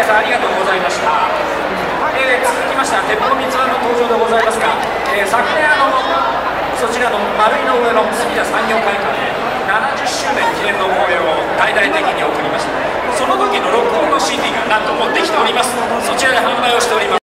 井さんありがとうございました、えー、続きましては鉄砲三つ葉の登場でございますが、えー、昨年あのそちらの丸井の上の隅田産業会館で70周年記念の公演を大々的に送りました。その時の録音の CD がなんと持ってきております。そちらで販売をしております。